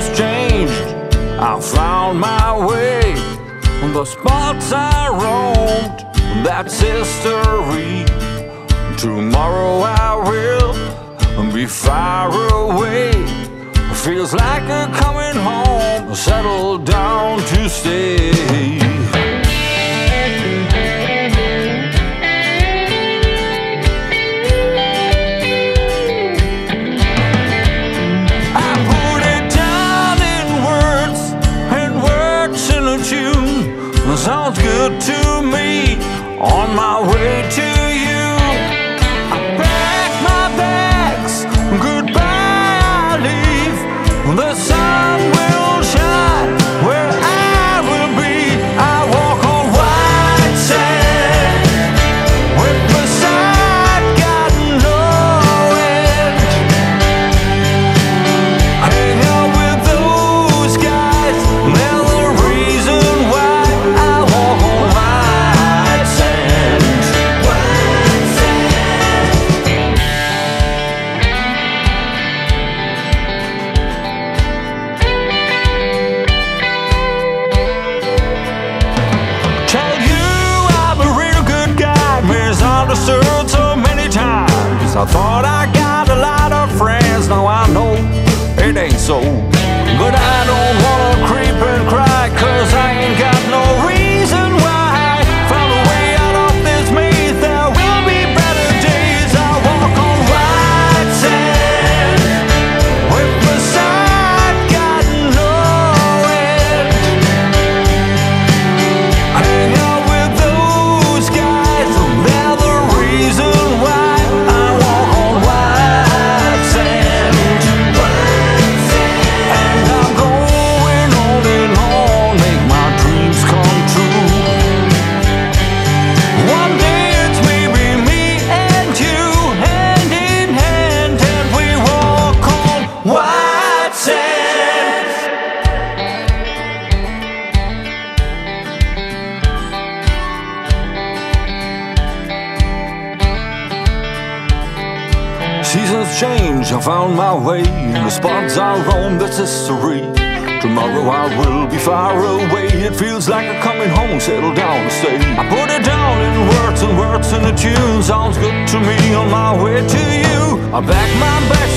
Seasons changed, I found my way. on The spots I roamed, that's history. Tomorrow I will be far away. Feels like a coming home, settled down to stay. Sounds good to me. On my I thought I Seasons change, I found my way. The spots I roam, that's history. Tomorrow I will be far away. It feels like I'm coming home, settle down to stay. I put it down in words and words in a tune. Sounds good to me on my way to you. I back my back